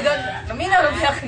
انا مين انا يا اخي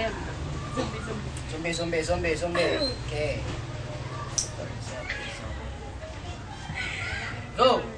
앤 좀비 좀비 좀비 좀비 좀비 오케이 고!